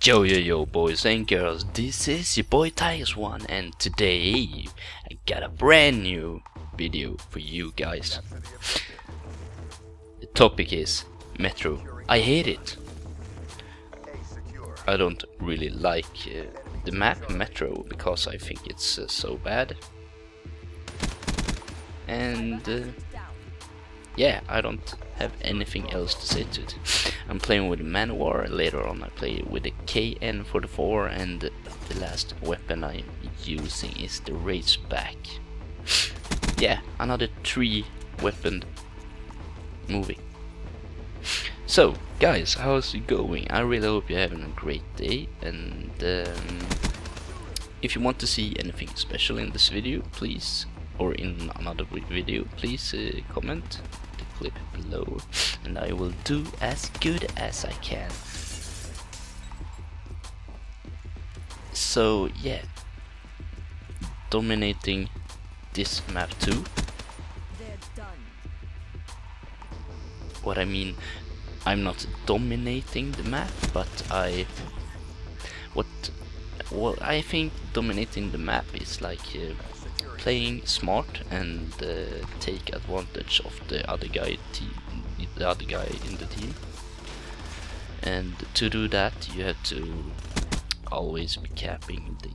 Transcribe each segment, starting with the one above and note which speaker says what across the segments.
Speaker 1: Yo yo yo boys and girls, this is your boy TigazONE and today I got a brand new video for you guys. The topic is Metro. I hate it. I don't really like uh, the map Metro because I think it's uh, so bad. And uh, yeah, I don't have anything else to say to it. I'm playing with Man-O-War, later on I play with the KN44 and the last weapon I'm using is the Razorback. yeah, another three weapon movie. So, guys, how's it going? I really hope you're having a great day and um, if you want to see anything special in this video, please, or in another video, please uh, comment clip below and I will do as good as I can. So yeah, dominating this map too. What I mean, I'm not dominating the map, but I what well I think dominating the map is like uh, playing smart and uh, take advantage of the other guy the other guy in the team. And to do that you have to always be capping the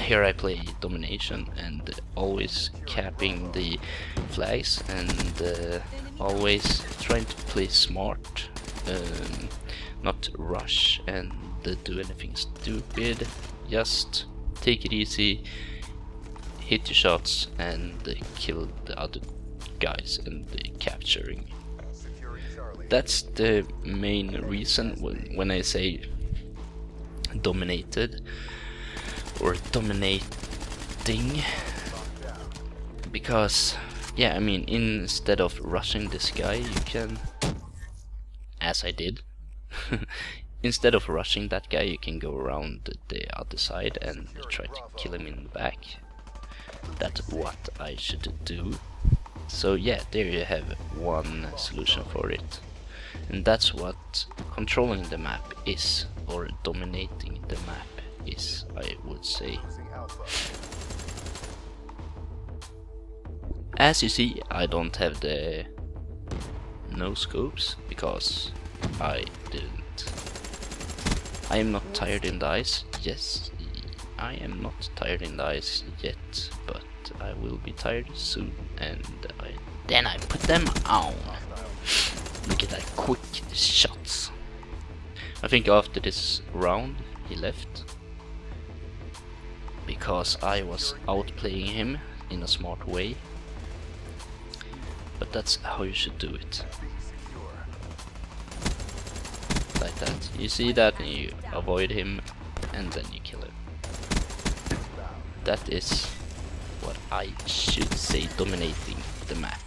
Speaker 1: here I play domination and always capping the flags and uh, always trying to play smart um, not rush and uh, do anything stupid. Just take it easy hit your shots and kill the other guys and capturing. That's the main reason when I say dominated or dominating because yeah I mean instead of rushing this guy you can as I did instead of rushing that guy you can go around the other side and try to kill him in the back that's what I should do. So yeah, there you have one solution for it. And that's what controlling the map is, or dominating the map is, I would say. As you see, I don't have the no scopes, because I didn't. I am not tired in the eyes, yes, I am not tired in the eyes yet, but I will be tired soon, and I, then I put them on. Look at that quick shots. I think after this round he left because I was outplaying him in a smart way. But that's how you should do it. Like that. You see that and you avoid him and then you kill him that is what I should say dominating the map.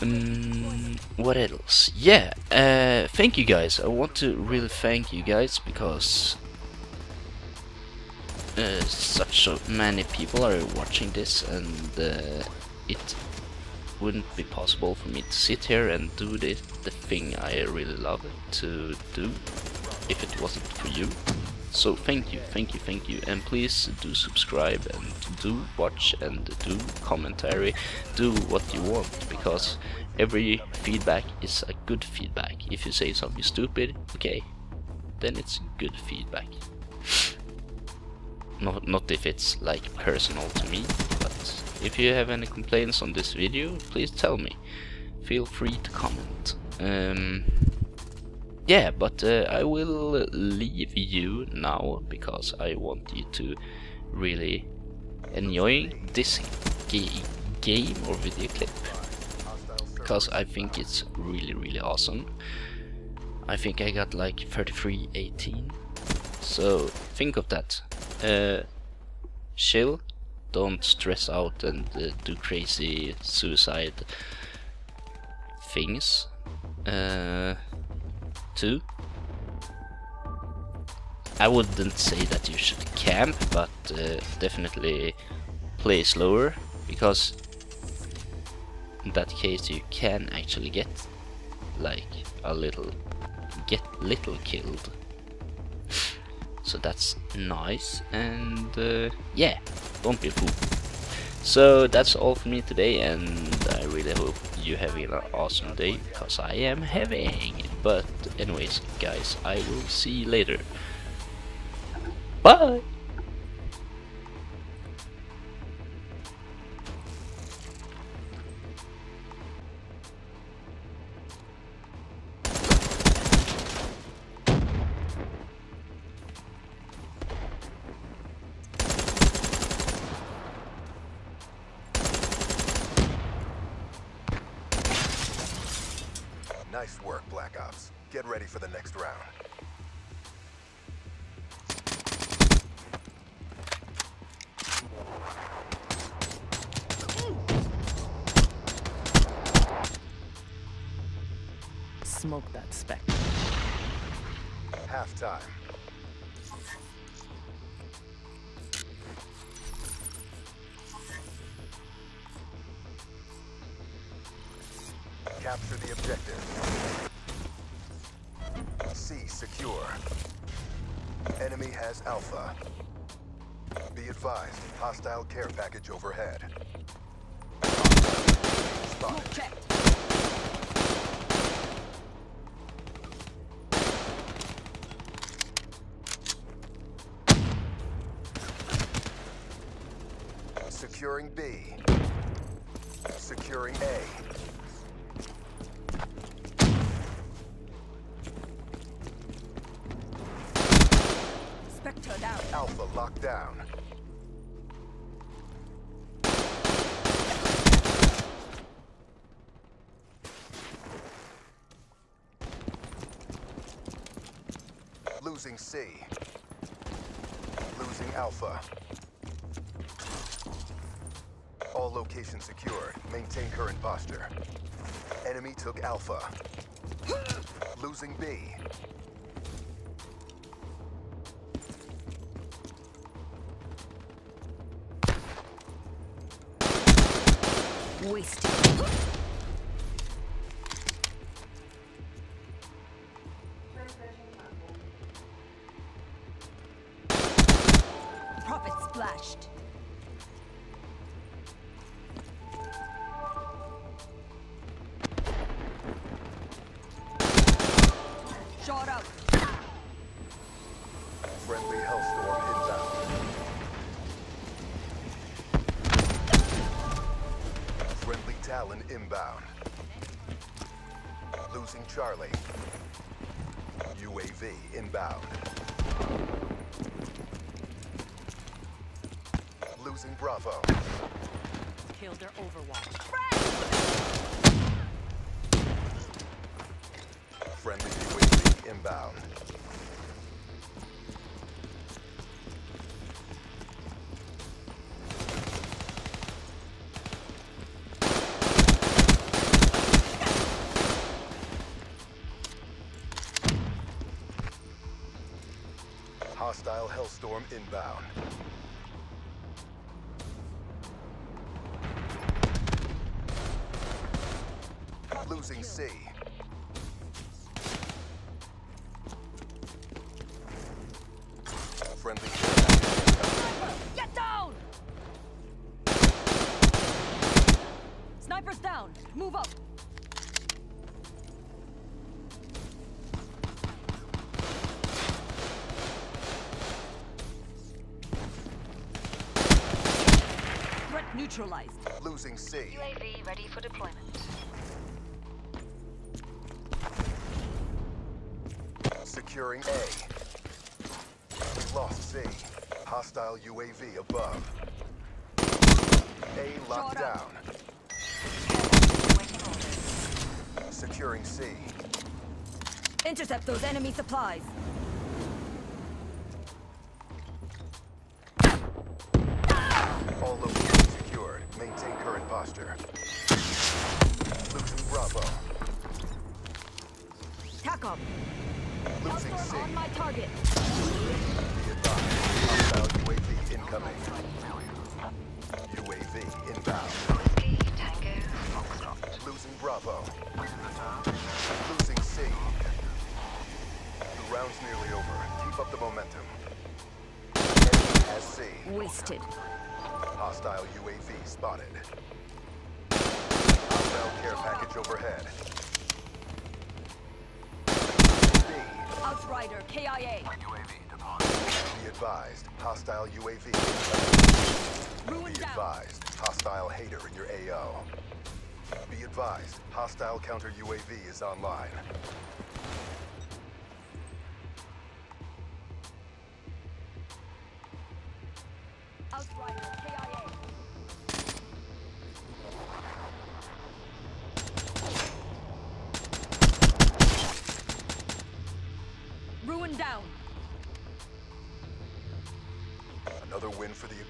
Speaker 1: Um, what else? Yeah, uh, thank you guys. I want to really thank you guys because uh, such so many people are watching this and uh, it wouldn't be possible for me to sit here and do the, the thing I really love to do if it wasn't for you. So thank you, thank you, thank you, and please do subscribe and do watch and do commentary, do what you want, because every feedback is a good feedback. If you say something stupid, okay, then it's good feedback. Not, not if it's like personal to me, but if you have any complaints on this video, please tell me. Feel free to comment. Um, yeah, but uh, I will leave you now because I want you to really enjoy this game or video clip because I think it's really really awesome. I think I got like 3318 so think of that. Uh, chill, don't stress out and uh, do crazy suicide things. Uh, too. I wouldn't say that you should camp, but uh, definitely play slower, because in that case you can actually get like a little get little killed. So that's nice, and uh, yeah, don't be a fool. So that's all for me today, and I really hope you having an awesome day, because I am having. But anyways, guys, I will see you later. Bye!
Speaker 2: Nice work, Black Ops. Get ready for the next round.
Speaker 3: Smoke that spec.
Speaker 2: Halftime. Capture the objective. C secure. Enemy has Alpha. Be advised, hostile care package overhead. Spotted. Securing B. Securing A. Locked down. Losing C. Losing Alpha. All locations secured. Maintain current posture. Enemy took Alpha. Losing B.
Speaker 3: Wasted. Prophet splashed. Shot out.
Speaker 2: Friendly Hellstorm inbound. Talon inbound. Losing Charlie. UAV inbound. Losing Bravo.
Speaker 3: Killed their Overwatch.
Speaker 2: Friendly UAV inbound. Hostile Hellstorm inbound. Losing C. Friendly
Speaker 3: neutralized.
Speaker 2: Losing C.
Speaker 4: UAV ready for deployment.
Speaker 2: Securing A. We lost C. Hostile UAV above. A locked down.
Speaker 3: out.
Speaker 4: Waiting orders.
Speaker 2: Securing C.
Speaker 3: Intercept those enemy supplies.
Speaker 2: Overhead.
Speaker 3: Outrider, KIA.
Speaker 2: Be advised. Hostile UAV.
Speaker 3: Ruin
Speaker 2: Be
Speaker 3: down.
Speaker 2: advised. Hostile HATR in your AO. Be advised. Hostile counter UAV is online.
Speaker 3: Outrider,
Speaker 2: for the